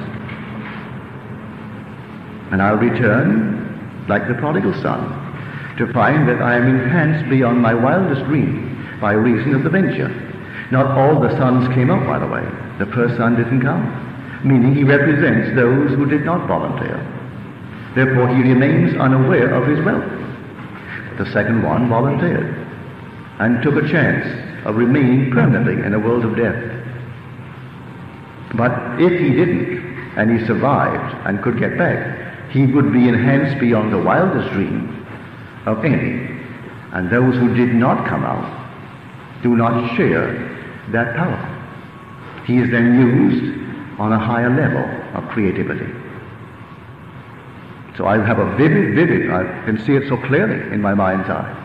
Speaker 1: And I'll return like the prodigal son to find that I am enhanced beyond my wildest dream by reason of the venture. Not all the sons came up, by the way. The first son didn't come, meaning he represents those who did not volunteer. Therefore, he remains unaware of his wealth. The second one volunteered and took a chance of remaining permanently in a world of death. But if he didn't, and he survived and could get back, he would be enhanced beyond the wildest dream of any. And those who did not come out do not share that power. He is then used on a higher level of creativity. So I have a vivid, vivid, I can see it so clearly in my mind's eye.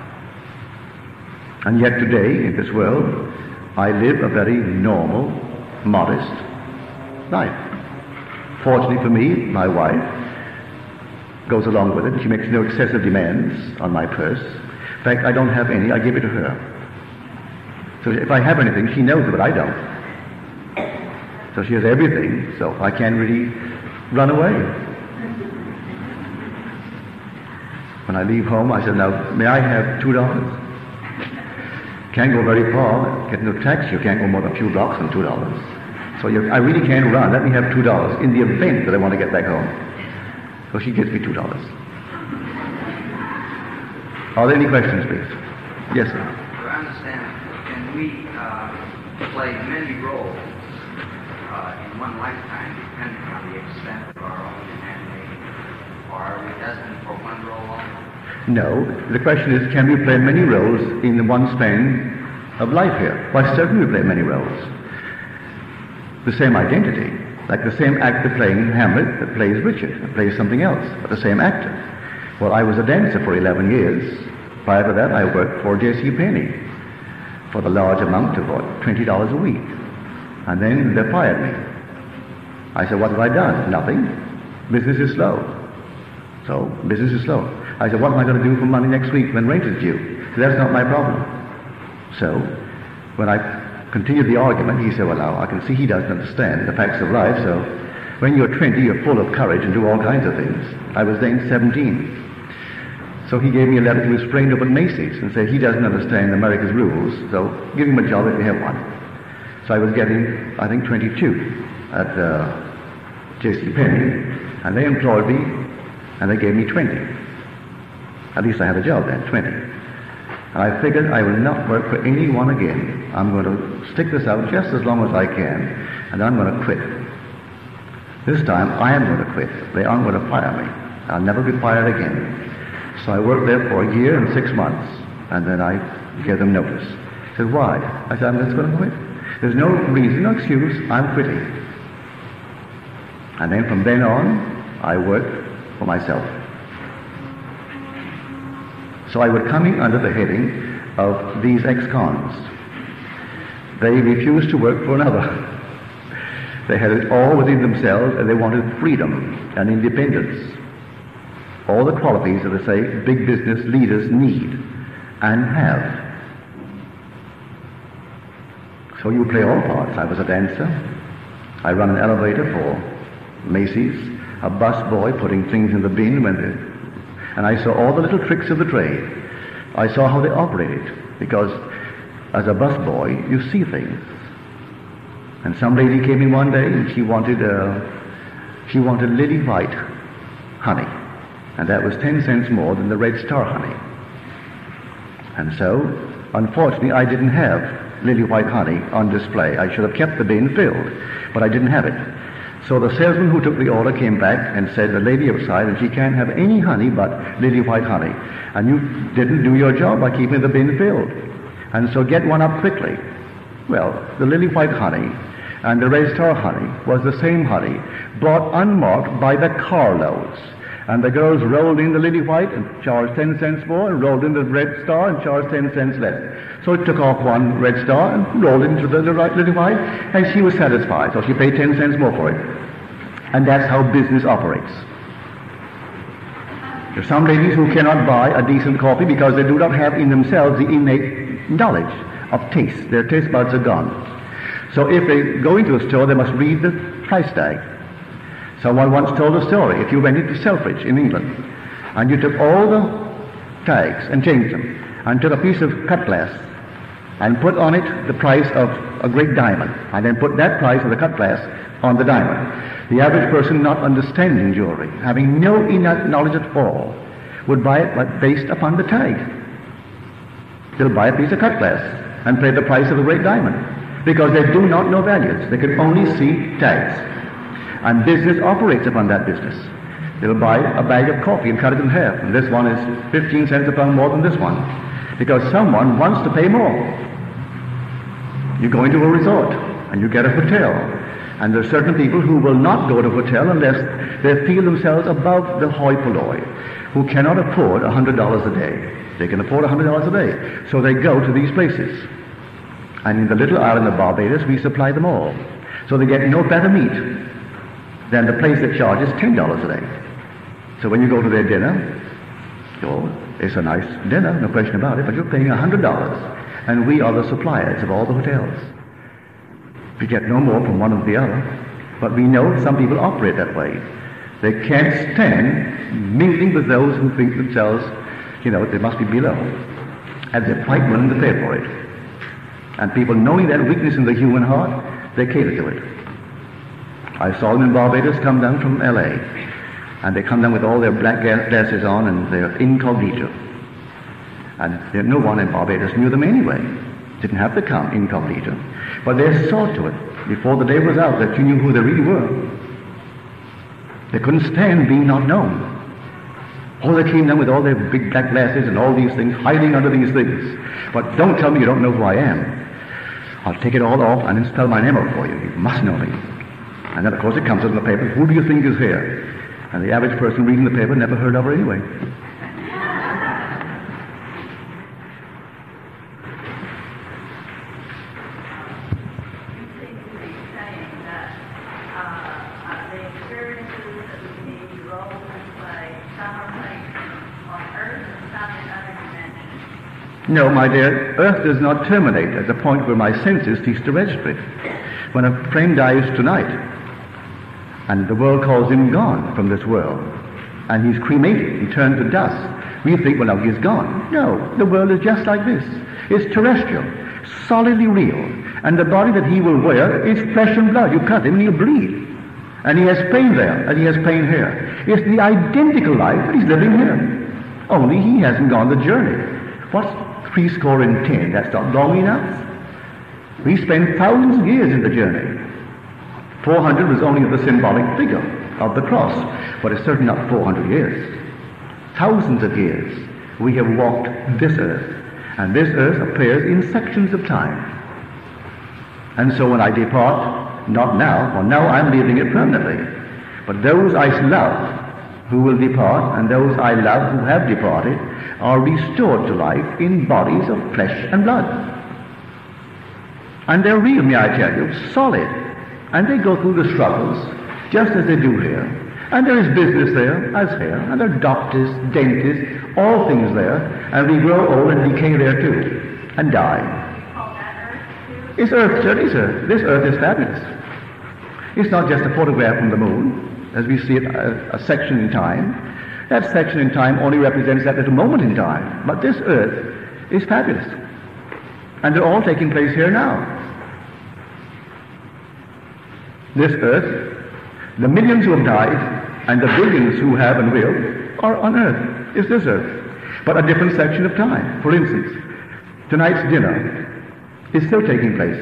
Speaker 1: And yet today, in this world, I live a very normal, modest life. Fortunately for me, my wife goes along with it. She makes no excessive demands on my purse. In fact, I don't have any. I give it to her. So if I have anything, she knows it, but I don't. So she has everything, so I can't really run away. When I leave home, I said, now, may I have two dollars? Can't go very far. Get no taxi. You can't go more than a few blocks on two dollars. So I really can't run. Let me have two dollars in the event that I want to get back home. So she gives me two dollars. Are there any questions, please? Yes, sir.
Speaker 2: To understand, can we uh, play many roles uh, in one lifetime, depending on the extent of our own handling, or are we destined for one role only?
Speaker 1: No. The question is, can we play many roles in the one span of life here? Why, certainly we play many roles. The same identity, like the same actor playing Hamlet that plays Richard, that plays something else, but the same actor. Well, I was a dancer for 11 years. Prior to that, I worked for J.C. Penney for the large amount of what, $20 a week. And then they fired me. I said, what have I done? Nothing. Business is slow. So business is slow. I said, what am I going to do for money next week when rent is due? So that's not my problem. So when I continued the argument, he said, well, now, I can see he doesn't understand the facts of life, so when you're 20, you're full of courage and do all kinds of things. I was then 17. So he gave me a letter to his friend up at Macy's and said he doesn't understand America's rules, so give him a job if you have one. So I was getting, I think, 22 at uh, J.C. Penney, and they employed me, and they gave me 20. At least I had a job then, 20. I figured I will not work for anyone again. I'm going to stick this out just as long as I can, and I'm going to quit. This time I am going to quit. They aren't going to fire me. I'll never be fired again. So I worked there for a year and six months, and then I gave them notice. I said, why? I said, I'm just going to quit. There's no reason, no excuse. I'm quitting. And then from then on, I worked for myself. So I was coming under the heading of these ex-cons. They refused to work for another. They had it all within themselves, and they wanted freedom and independence. All the qualities that they say big business leaders need and have. So you play all parts. I was a dancer. I run an elevator for Macy's, a bus boy putting things in the bin when they and I saw all the little tricks of the trade. I saw how they operated because as a bus boy, you see things. And some lady came in one day and she wanted uh, she wanted lily white honey, and that was ten cents more than the red star honey. And so, unfortunately, I didn't have lily white honey on display. I should have kept the bin filled, but I didn't have it. So the salesman who took the order came back and said, the lady outside, and she can't have any honey but lily white honey. And you didn't do your job by keeping the bin filled. And so get one up quickly. Well, the lily white honey and the red star honey was the same honey, bought unmarked by the carloads. And the girls rolled in the lily white and charged 10 cents more, and rolled in the red star and charged 10 cents less. So it took off one red star and rolled into the right lily white, and she was satisfied. So she paid 10 cents more for it. And that's how business operates. There are some ladies who cannot buy a decent coffee because they do not have in themselves the innate knowledge of taste. Their taste buds are gone. So if they go into a store, they must read the price tag. Someone once told a story. If you went into Selfridge in England and you took all the tags and changed them and took a piece of cut glass and put on it the price of a great diamond and then put that price of the cut glass on the diamond, the average person not understanding jewelry, having no enough knowledge at all, would buy it but based upon the tag. They'll buy a piece of cut glass and pay the price of a great diamond because they do not know values. They can only see tags. And business operates upon that business. They'll buy a bag of coffee and cut it in half. And this one is 15 cents a pound more than this one. Because someone wants to pay more. You go into a resort and you get a hotel. And there are certain people who will not go to a hotel unless they feel themselves above the hoi polloi, who cannot afford $100 a day. They can afford $100 a day. So they go to these places. And in the little island of Barbados, we supply them all. So they get no better meat than the place that charges $10 a day. So when you go to their dinner, oh, it's a nice dinner, no question about it, but you're paying $100. And we are the suppliers of all the hotels. We get no more from one or the other. But we know some people operate that way. They can't stand mingling with those who think themselves, you know, they must be below. And they're quite willing to pay for it. And people knowing that weakness in the human heart, they cater to it. I saw them in Barbados come down from L.A. And they come down with all their black glasses on and they're incognito. And no one in Barbados knew them anyway. Didn't have to come incognito. But they saw to it before the day was out that you knew who they really were. They couldn't stand being not known. Oh, they came down with all their big black glasses and all these things, hiding under these things. But don't tell me you don't know who I am. I'll take it all off and spell my name out for you. You must know me. And then, of course, it comes out in the paper. Who do you think is here? And the average person reading the paper never heard of her anyway. No, my dear, Earth does not terminate at the point where my senses cease to register it. When a friend dies tonight, and the world calls him gone from this world, and he's cremated, he turns to dust, we think, well, now he's gone. No, the world is just like this. It's terrestrial, solidly real, and the body that he will wear is flesh and blood. You cut him and he'll bleed. And he has pain there, and he has pain here. It's the identical life that he's living here. Only he hasn't gone the journey. What's three score and ten. That's not long enough. We spend thousands of years in the journey. 400 was only the symbolic figure of the cross, but it's certainly not 400 years. Thousands of years we have walked this earth, and this earth appears in sections of time. And so when I depart, not now, for now I'm leaving it permanently, but those I love who will depart, and those I love who have departed, are restored to life in bodies of flesh and blood. And they're real, may I tell you, solid. And they go through the struggles just as they do here. And there is business there, as here, and there are doctors, dentists, all things there, and we grow old and decay there too, and die. It's earth, sir. This earth is fabulous. It's not just a photograph from the moon as we see it, a, a section in time. That section in time only represents that little moment in time. But this earth is fabulous. And they're all taking place here now. This earth, the millions who have died, and the billions who have and will, are on earth. It's this earth. But a different section of time. For instance, tonight's dinner is still taking place.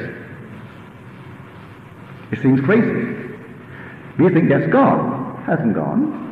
Speaker 1: It seems crazy. We think that's gone. Hasn't gone.